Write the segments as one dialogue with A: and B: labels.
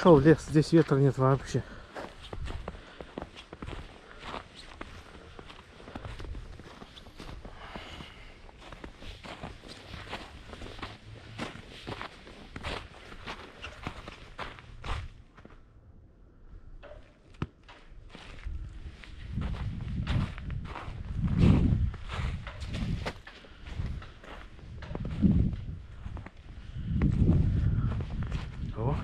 A: Пришел в лес, здесь ветра нет вообще. О,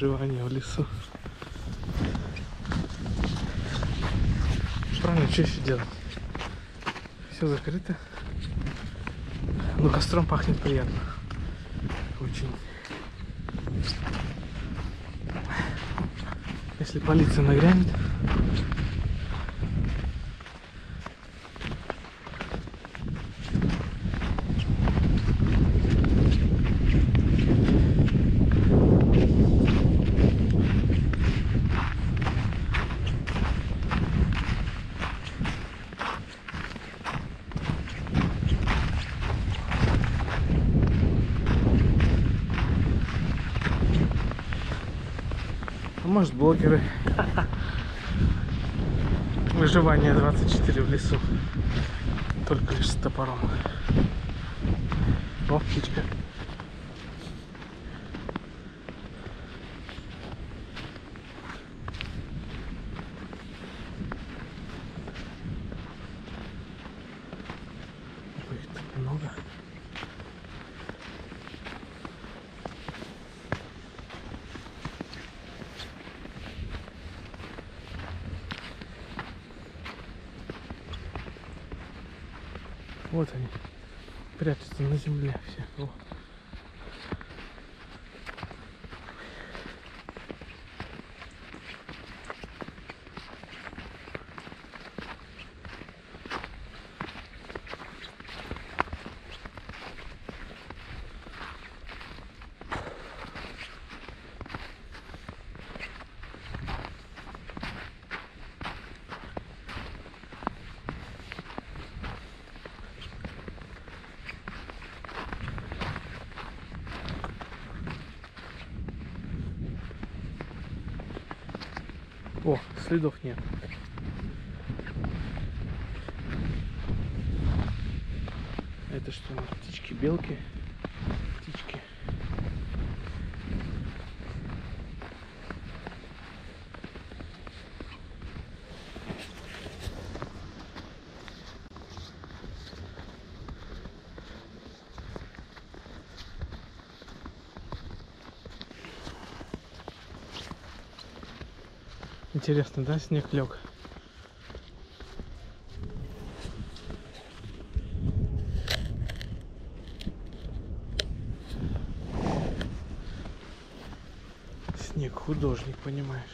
A: Выживание в лесу. Правильно, что еще делать? Все закрыто. Но костром пахнет приятно. Очень. Если полиция нагрянет. Может блогеры. Выживание 24 в лесу. Только лишь с топором. О, птичка. Вот они. Прячутся на земле все. О. О, следов нет. Это что, у нас птички, белки? Птички. Интересно, да, снег лег? Снег художник, понимаешь?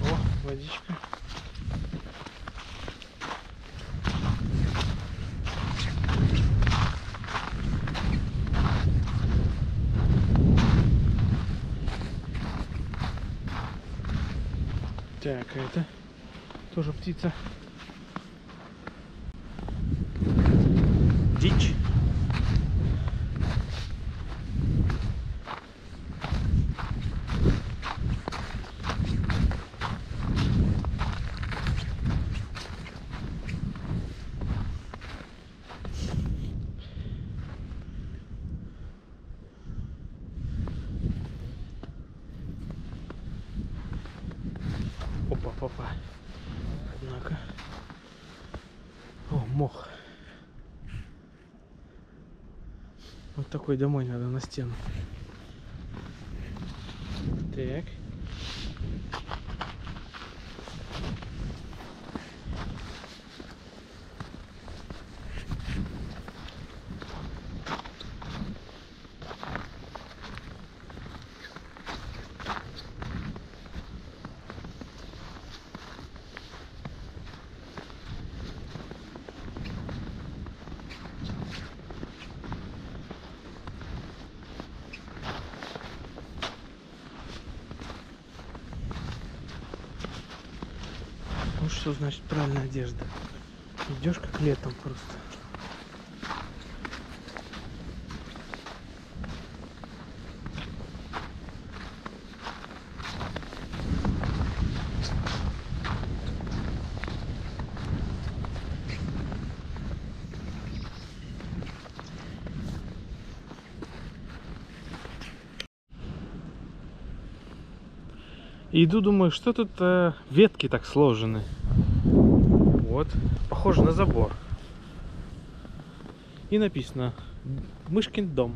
A: О, водичка. А это тоже птица. Дичь. Опа, папа. Однако. О, мох. Вот такой домой надо на стену. Так. Ну что значит правильная одежда? Идешь как летом просто. Иду, думаю, что тут э, ветки так сложены. Вот, похоже на забор. И написано Мышкин дом.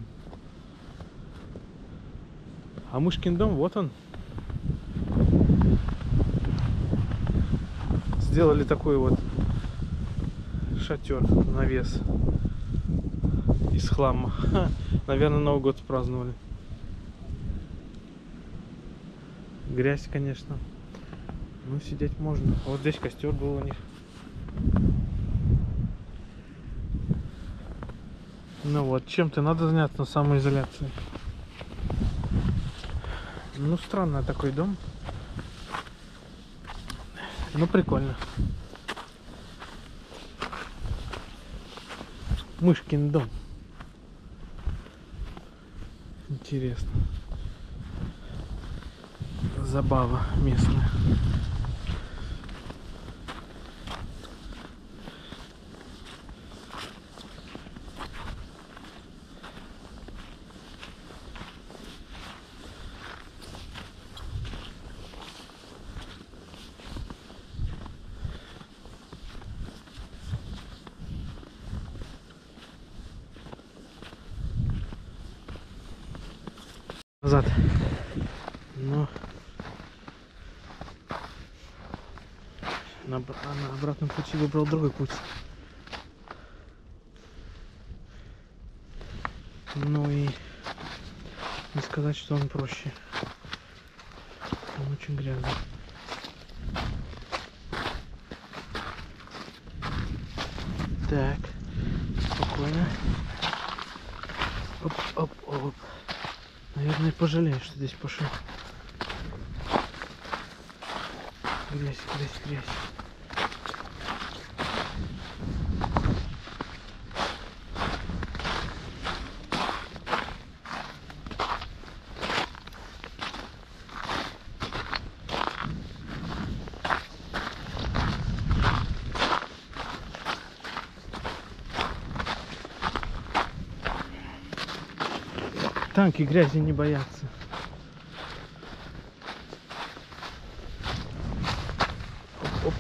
A: А Мышкин дом, вот он. Сделали такой вот шатер, навес из хлама. Наверное, Новый год праздновали. Грязь, конечно. Ну, сидеть можно. Вот здесь костер был у них. Ну вот, чем-то надо заняться на самоизоляции. Ну, странно такой дом. Ну, прикольно. Мышкин дом. Интересно. Забава местная. Назад. Но на, а на обратном пути выбрал другой путь. Ну и не сказать, что он проще. Он очень грязный. Так, спокойно. Оп, оп, оп. Пожалею, что здесь пошел. Грязь, грязь, грязь. Танки грязи не боятся. Оп, оп.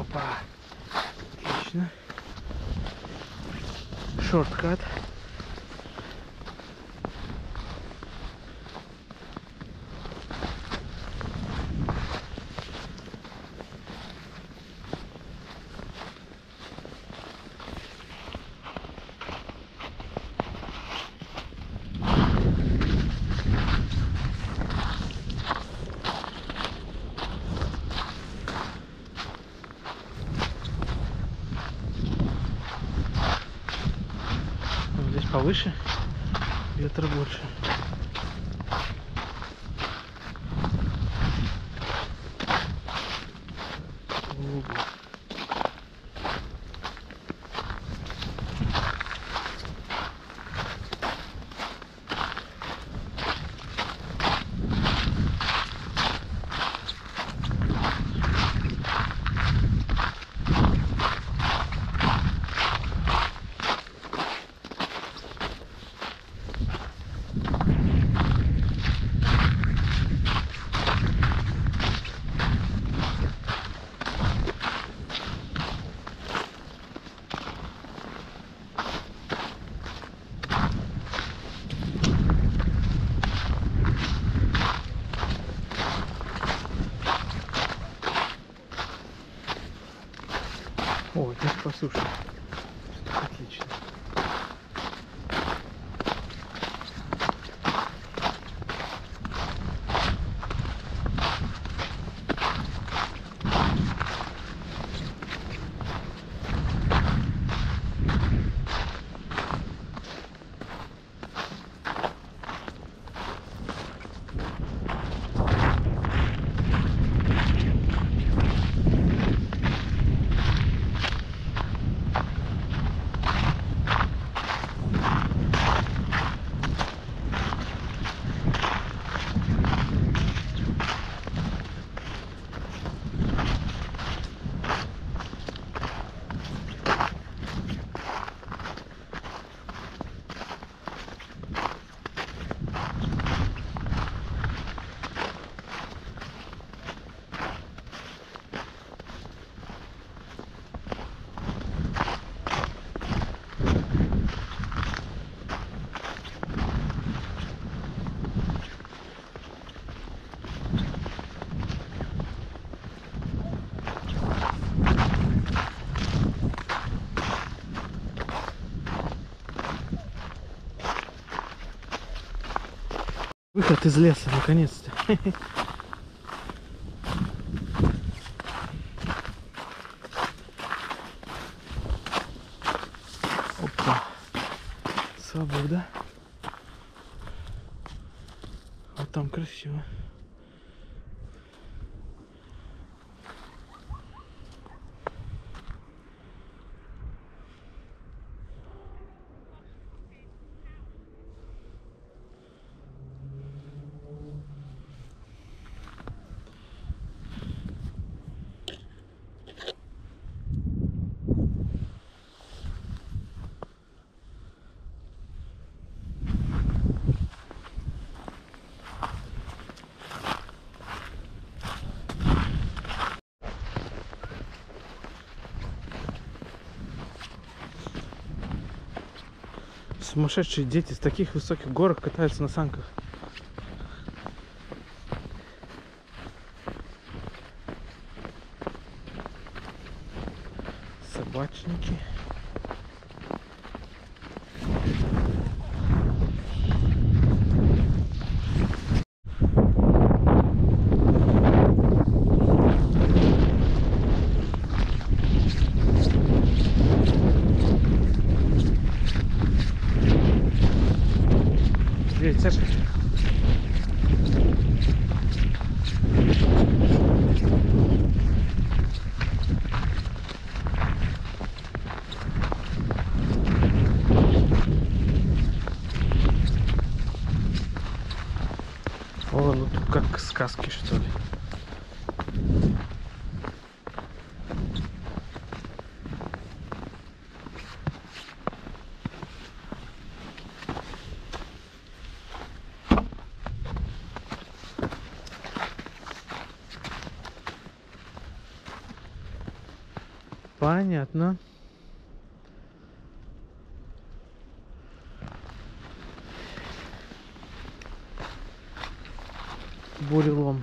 A: Опа. Отлично. Шорткат. Повыше, ветра больше. О, здесь по суше. Отлично. Выход из леса, наконец-то. Опа. Свобода. Вот там красиво. Сумасшедшие дети с таких высоких горок катаются на санках. Собачники. Ветер. О, ну сказки что ли. Понятно. Бурелом.